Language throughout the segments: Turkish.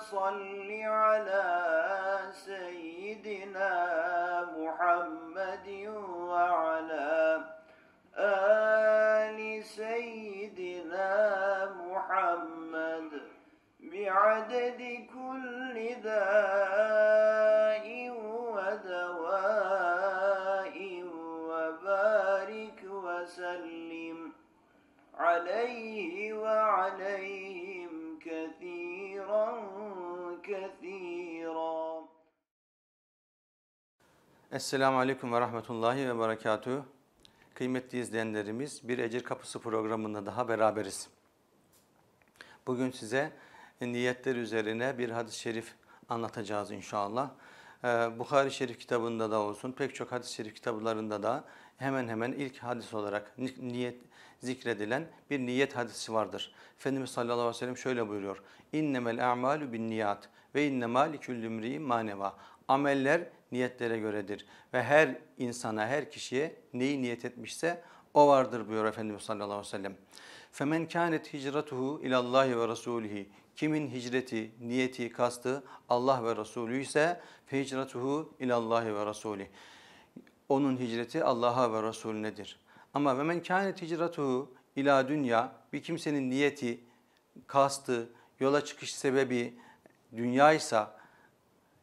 صل على سيدنا محمد وعلى آل سيدنا محمد بعدد كل داء ودواء وبارك وسلم عليه وعليهم كثيرا كثيرا Esselamu Aleyküm ve Rahmetullahi ve Berekatuhu. Kıymetli izleyenlerimiz bir Ecir Kapısı programında daha beraberiz. Bugün size niyetler üzerine bir hadis-i şerif anlatacağız inşallah. Ee, Bukhari Şerif kitabında da olsun, pek çok hadis-i şerif kitaplarında da hemen hemen ilk hadis olarak ni- niyet zikredilen bir niyet hadisi vardır. Efendimiz sallallahu aleyhi ve sellem şöyle buyuruyor. İnnemel a'malu bin niyat ve innemâ liküllü imri'in maneva. Ameller niyetlere göredir ve her insana, her kişiye neyi niyet etmişse o vardır buyuruyor Efendimiz sallallahu aleyhi ve sellem. Femen kânet hicratuhu ilallahi ve rasulihi. Kimin hicreti, niyeti, kastı Allah ve Resulü ise fe hicratuhu ilallahi ve rasulih. Onun hicreti Allah'a ve Resulünedir. Ama ve men kânet hicratuhu ila dünya bir kimsenin niyeti, kastı, yola çıkış sebebi dünyaysa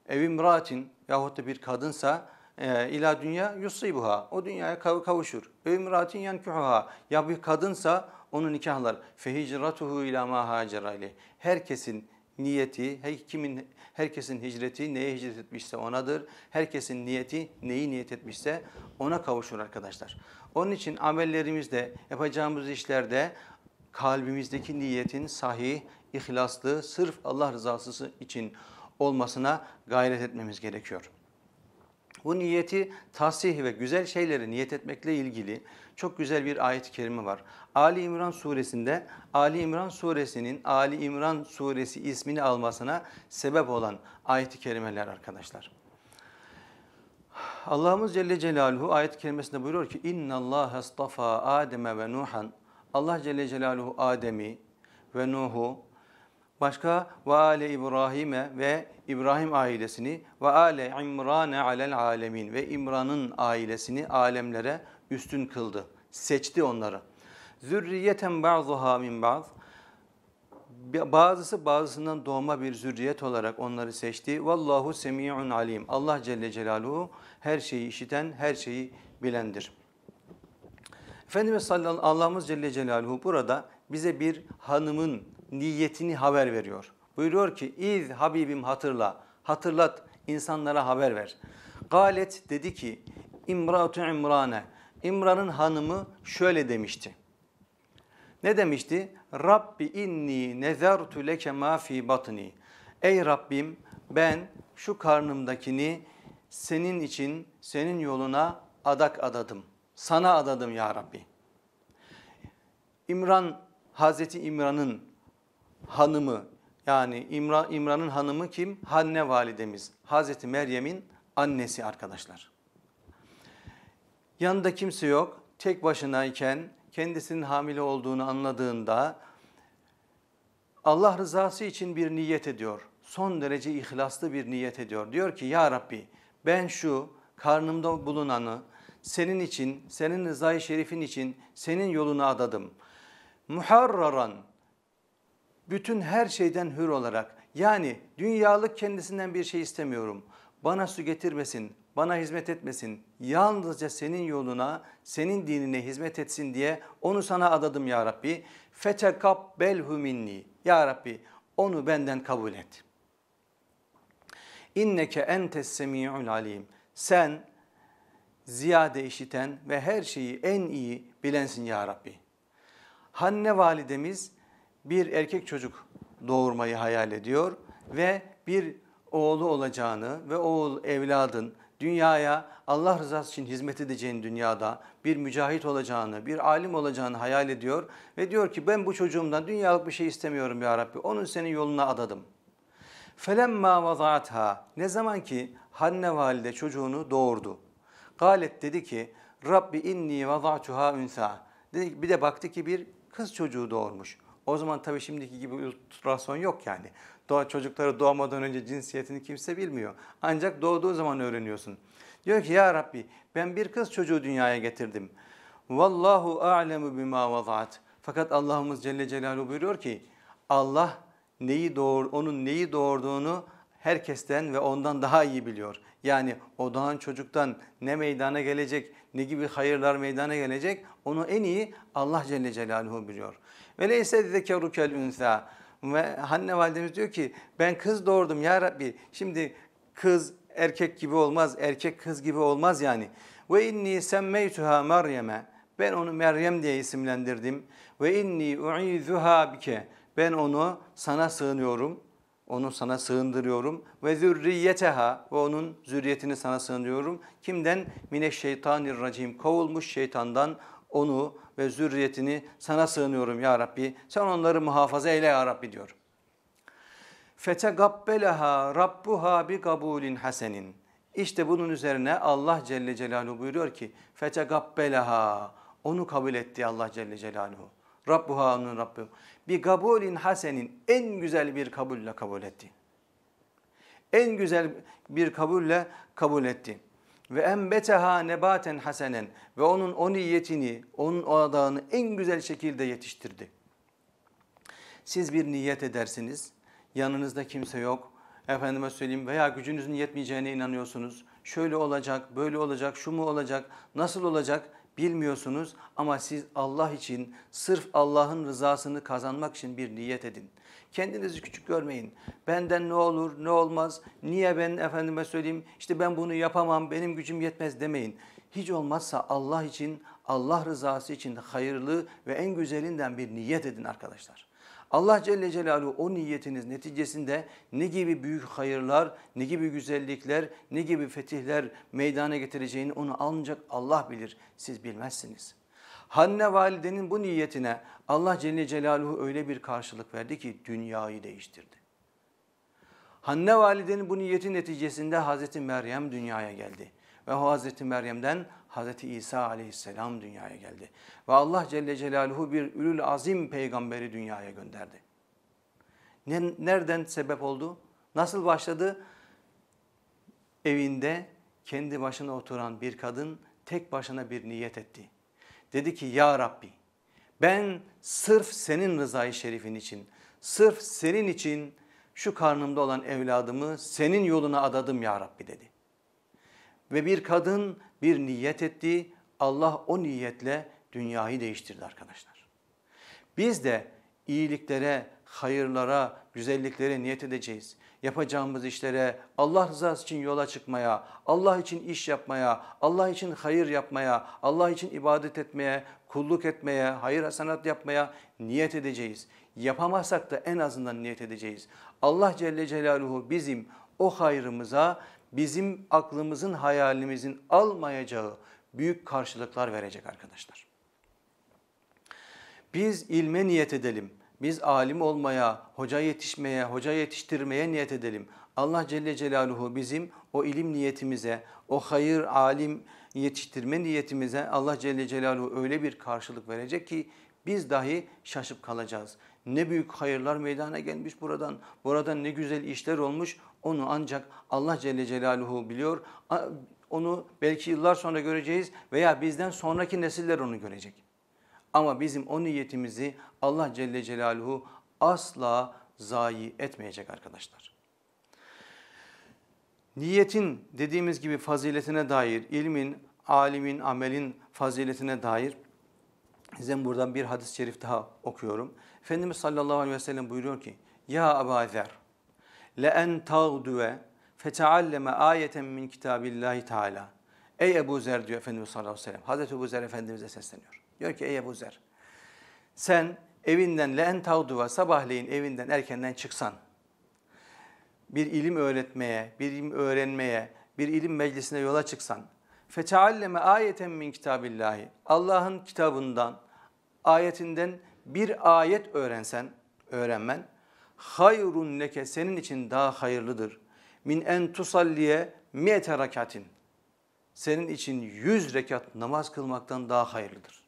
ev imraatin yahut da bir kadınsa e, ila dünya yusibuha o dünyaya kav- kavuşur. Ev imraatin yankuhuha ya bir kadınsa onu nikahlar. Fe hicratuhu ila ma hacera. Herkesin niyeti, her kimin herkesin hicreti neye hicret etmişse onadır. Herkesin niyeti neyi niyet etmişse ona kavuşur arkadaşlar. Onun için amellerimizde, yapacağımız işlerde kalbimizdeki niyetin sahih, ihlaslı, sırf Allah rızası için olmasına gayret etmemiz gerekiyor. Bu niyeti tasih ve güzel şeyleri niyet etmekle ilgili çok güzel bir ayet-i kerime var. Ali İmran suresinde Ali İmran suresinin Ali İmran suresi ismini almasına sebep olan ayet-i kerimeler arkadaşlar. Allah'ımız Celle Celaluhu ayet-i kerimesinde buyuruyor ki Allah astafa Adem'e ve Nuhan. Allah Celle Celaluhu Adem'i ve Nuh'u başka ve ale İbrahim'e ve İbrahim ailesini ve ale İmran'e alel alemin ve İmran'ın ailesini alemlere üstün kıldı. Seçti onları. Zürriyeten ba'dhuha min ba'd. Bazısı bazısından doğma bir zürriyet olarak onları seçti. Vallahu semi'un alim. Allah Celle Celaluhu her şeyi işiten, her şeyi bilendir. Efendimiz sallallahu Allah'ımız Celle Celaluhu burada bize bir hanımın niyetini haber veriyor. Buyuruyor ki İz Habibim hatırla, hatırlat insanlara haber ver. Galet dedi ki İmratu İmrane, İmran'ın hanımı şöyle demişti. Ne demişti? Rabbi inni nezertu leke ma fi batni. Ey Rabbim ben şu karnımdakini senin için, senin yoluna adak adadım. Sana adadım ya Rabbi. İmran, Hazreti İmran'ın hanımı yani İmran, İmran'ın hanımı kim? Hanne validemiz. Hazreti Meryem'in annesi arkadaşlar. Yanında kimse yok. Tek başınayken kendisinin hamile olduğunu anladığında Allah rızası için bir niyet ediyor. Son derece ihlaslı bir niyet ediyor. Diyor ki ya Rabbi ben şu karnımda bulunanı senin için, senin rızayı şerifin için senin yoluna adadım. Muharraran bütün her şeyden hür olarak yani dünyalık kendisinden bir şey istemiyorum. Bana su getirmesin, bana hizmet etmesin. Yalnızca senin yoluna, senin dinine hizmet etsin diye onu sana adadım ya Rabbi. Fetekabbelhu minni. Ya Rabbi onu benden kabul et. İnneke entes semi'ul alim. Sen ziyade işiten ve her şeyi en iyi bilensin ya Rabbi. Hanne validemiz bir erkek çocuk doğurmayı hayal ediyor ve bir oğlu olacağını ve oğul evladın dünyaya Allah rızası için hizmet edeceğini dünyada bir mücahit olacağını, bir alim olacağını hayal ediyor ve diyor ki ben bu çocuğumdan dünyalık bir şey istemiyorum ya Rabbi. Onun senin yoluna adadım. Felemma vazatha ne zaman ki Hanne valide çocuğunu doğurdu. Galet dedi ki Rabbi inni vazatuha ünsa. Dedi, bir de baktı ki bir kız çocuğu doğurmuş. O zaman tabii şimdiki gibi ultrason yok yani. Doğa çocukları doğmadan önce cinsiyetini kimse bilmiyor. Ancak doğduğu zaman öğreniyorsun. Diyor ki ya Rabbi ben bir kız çocuğu dünyaya getirdim. Vallahu a'lemu bima vazat. Fakat Allah'ımız Celle Celaluhu buyuruyor ki Allah neyi doğur, onun neyi doğurduğunu herkesten ve ondan daha iyi biliyor. Yani o doğan çocuktan ne meydana gelecek, ne gibi hayırlar meydana gelecek onu en iyi Allah Celle Celaluhu biliyor. Ve neyse zekeru kel ünsa. Ve Hanne validemiz diyor ki ben kız doğurdum ya Rabbi. Şimdi kız erkek gibi olmaz, erkek kız gibi olmaz yani. Ve inni semmeytuha Meryem'e. Ben onu Meryem diye isimlendirdim. Ve inni u'izuha bike. Ben onu sana sığınıyorum. Onu sana sığındırıyorum. Ve zürriyeteha ve onun zürriyetini sana sığındırıyorum. Kimden? Mineşşeytanirracim. Kovulmuş şeytandan onu ve zürriyetini sana sığınıyorum ya Rabbi. Sen onları muhafaza eyle ya Rabbi diyor. Fetegabbeleha rabbuha bi kabulin hasenin. İşte bunun üzerine Allah Celle Celaluhu buyuruyor ki fetegabbeleha onu kabul etti Allah Celle Celaluhu. Rabbuha onun Rabbi. Bir kabulin hasenin en güzel bir kabulle kabul etti. En güzel bir kabulle kabul etti. Ve enbeteha nebaten hasenen ve onun o niyetini, onun o adağını en güzel şekilde yetiştirdi. Siz bir niyet edersiniz, yanınızda kimse yok, efendime söyleyeyim veya gücünüzün yetmeyeceğine inanıyorsunuz. Şöyle olacak, böyle olacak, şu mu olacak, nasıl olacak bilmiyorsunuz ama siz Allah için sırf Allah'ın rızasını kazanmak için bir niyet edin. Kendinizi küçük görmeyin. Benden ne olur ne olmaz, niye ben efendime söyleyeyim işte ben bunu yapamam, benim gücüm yetmez demeyin. Hiç olmazsa Allah için, Allah rızası için hayırlı ve en güzelinden bir niyet edin arkadaşlar. Allah Celle Celaluhu o niyetiniz neticesinde ne gibi büyük hayırlar, ne gibi güzellikler, ne gibi fetihler meydana getireceğini onu ancak Allah bilir. Siz bilmezsiniz. Hanne validenin bu niyetine Allah Celle Celaluhu öyle bir karşılık verdi ki dünyayı değiştirdi. Hanne validenin bu niyeti neticesinde Hazreti Meryem dünyaya geldi. Ve o Hazreti Meryem'den Hazreti İsa aleyhisselam dünyaya geldi. Ve Allah Celle Celaluhu bir ülül azim peygamberi dünyaya gönderdi. Nereden sebep oldu? Nasıl başladı? Evinde kendi başına oturan bir kadın tek başına bir niyet etti. Dedi ki ya Rabbi ben sırf senin rızayı şerifin için, sırf senin için şu karnımda olan evladımı senin yoluna adadım ya Rabbi dedi. Ve bir kadın bir niyet etti. Allah o niyetle dünyayı değiştirdi arkadaşlar. Biz de iyiliklere, hayırlara, güzelliklere niyet edeceğiz. Yapacağımız işlere, Allah rızası için yola çıkmaya, Allah için iş yapmaya, Allah için hayır yapmaya, Allah için ibadet etmeye, kulluk etmeye, hayır hasenat yapmaya niyet edeceğiz. Yapamazsak da en azından niyet edeceğiz. Allah Celle Celaluhu bizim o hayrımıza bizim aklımızın hayalimizin almayacağı büyük karşılıklar verecek arkadaşlar. Biz ilme niyet edelim. Biz alim olmaya, hoca yetişmeye, hoca yetiştirmeye niyet edelim. Allah Celle Celaluhu bizim o ilim niyetimize, o hayır alim yetiştirme niyetimize Allah Celle Celaluhu öyle bir karşılık verecek ki biz dahi şaşıp kalacağız. Ne büyük hayırlar meydana gelmiş buradan. Buradan ne güzel işler olmuş. Onu ancak Allah Celle Celaluhu biliyor. Onu belki yıllar sonra göreceğiz veya bizden sonraki nesiller onu görecek. Ama bizim o niyetimizi Allah Celle Celaluhu asla zayi etmeyecek arkadaşlar. Niyetin dediğimiz gibi faziletine dair, ilmin, alimin, amelin faziletine dair size buradan bir hadis-i şerif daha okuyorum. Efendimiz sallallahu aleyhi ve sellem buyuruyor ki Ya Ebu Zer le en tağduve fetealleme ayeten min kitabillahi teala. Ey Ebu Zer diyor Efendimiz sallallahu aleyhi ve sellem. Hazreti Ebu Zer Efendimiz'e sesleniyor. Diyor ki ey Ebu Zer sen evinden le en sabahleyin evinden erkenden çıksan bir ilim öğretmeye, bir ilim öğrenmeye, bir ilim meclisine yola çıksan fetealleme ayeten min kitabillahi Allah'ın kitabından, ayetinden bir ayet öğrensen, öğrenmen hayrun leke senin için daha hayırlıdır. Min en tusalliye mi'ete rakatin. Senin için yüz rekat namaz kılmaktan daha hayırlıdır.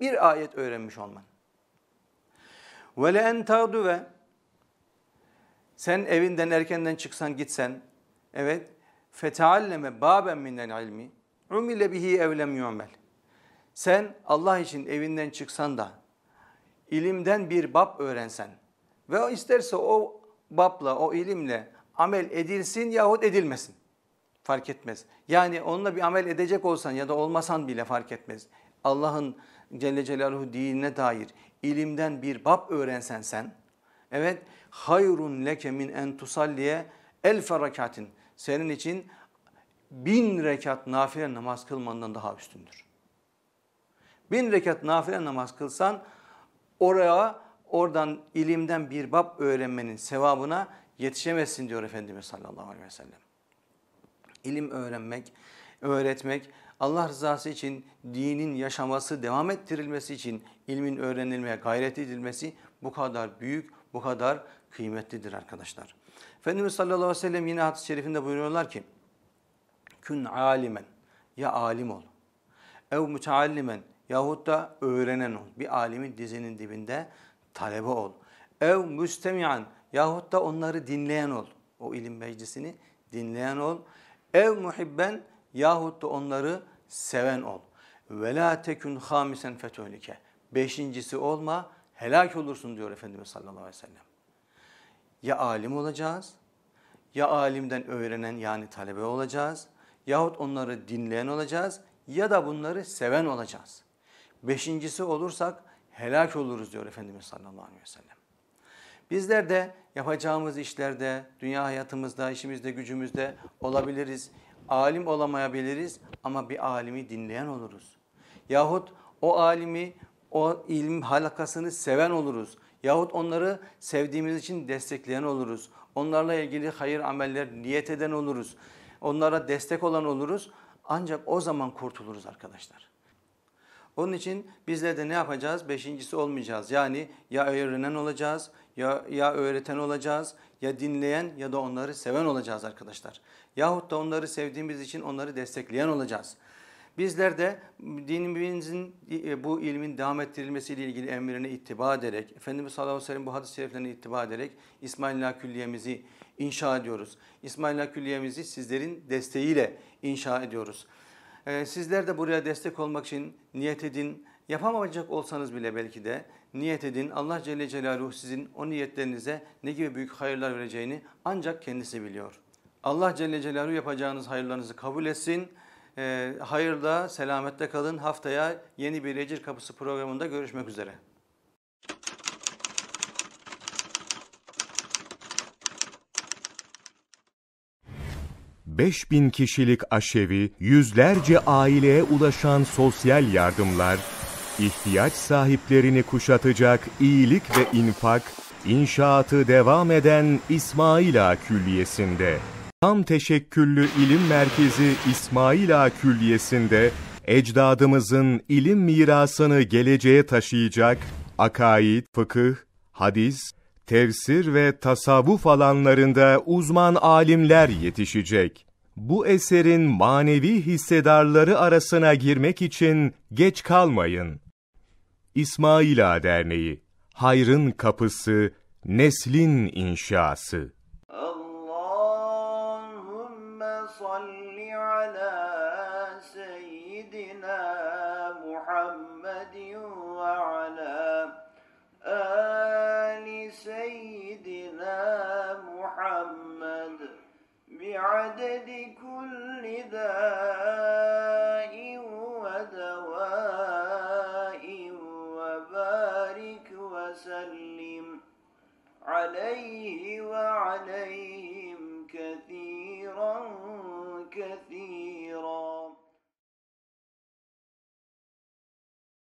Bir ayet öğrenmiş olman. Ve le en ve sen evinden erkenden çıksan gitsen evet fetealleme baben minel ilmi umile bihi evlem yu'mel. Sen Allah için evinden çıksan da ilimden bir bab öğrensen ve o isterse o babla, o ilimle amel edilsin yahut edilmesin. Fark etmez. Yani onunla bir amel edecek olsan ya da olmasan bile fark etmez. Allah'ın Celle Celaluhu dinine dair ilimden bir bab öğrensen sen, evet hayrun leke min en tusalliye el ferakatin senin için bin rekat nafile namaz kılmandan daha üstündür. Bin rekat nafile namaz kılsan oraya oradan ilimden bir bab öğrenmenin sevabına yetişemezsin diyor Efendimiz sallallahu aleyhi ve sellem. İlim öğrenmek, öğretmek, Allah rızası için dinin yaşaması, devam ettirilmesi için ilmin öğrenilmeye gayret edilmesi bu kadar büyük, bu kadar kıymetlidir arkadaşlar. Efendimiz sallallahu aleyhi ve sellem yine hadis-i şerifinde buyuruyorlar ki, Kün alimen, ya alim ol. Ev müteallimen, yahut da öğrenen ol. Bir alimin dizinin dibinde talebe ol. Ev müstemiyan, yahut da onları dinleyen ol. O ilim meclisini dinleyen ol. Ev muhibben, yahut da onları seven ol. Ve la tekun hamisen fetölike. Beşincisi olma, helak olursun diyor Efendimiz sallallahu aleyhi ve sellem. Ya alim olacağız, ya alimden öğrenen yani talebe olacağız, yahut onları dinleyen olacağız ya da bunları seven olacağız. Beşincisi olursak helak oluruz diyor Efendimiz sallallahu aleyhi ve sellem. Bizler de yapacağımız işlerde, dünya hayatımızda, işimizde, gücümüzde olabiliriz. Alim olamayabiliriz ama bir alimi dinleyen oluruz. Yahut o alimi, o ilim halakasını seven oluruz. Yahut onları sevdiğimiz için destekleyen oluruz. Onlarla ilgili hayır ameller niyet eden oluruz. Onlara destek olan oluruz. Ancak o zaman kurtuluruz arkadaşlar. Onun için bizler de ne yapacağız? Beşincisi olmayacağız. Yani ya öğrenen olacağız, ya, ya öğreten olacağız, ya dinleyen ya da onları seven olacağız arkadaşlar. Yahut da onları sevdiğimiz için onları destekleyen olacağız. Bizler de dinimizin e, bu ilmin devam ettirilmesiyle ilgili emrine ittiba ederek, Efendimiz sallallahu aleyhi ve sellem bu hadis-i şeriflerine ittiba ederek İsmaila Külliye'mizi inşa ediyoruz. İsmaila Külliye'mizi sizlerin desteğiyle inşa ediyoruz. Ee, sizler de buraya destek olmak için niyet edin. Yapamayacak olsanız bile belki de niyet edin. Allah Celle Celaluhu sizin o niyetlerinize ne gibi büyük hayırlar vereceğini ancak kendisi biliyor. Allah Celle Celaluhu yapacağınız hayırlarınızı kabul etsin. E, hayırda, selamette kalın. Haftaya yeni bir Ecir Kapısı programında görüşmek üzere. Bin kişilik aşevi, yüzlerce aileye ulaşan sosyal yardımlar, ihtiyaç sahiplerini kuşatacak iyilik ve infak, inşaatı devam eden İsmaila Külliyesi'nde. Tam Teşekküllü İlim Merkezi İsmaila Külliyesi'nde ecdadımızın ilim mirasını geleceğe taşıyacak akaid, fıkıh, hadis, tefsir ve tasavvuf alanlarında uzman alimler yetişecek Bu eserin manevi hissedarları arasına girmek için geç kalmayın. İsmaila Derneği, Hayrın Kapısı, Neslin İnşası بعدد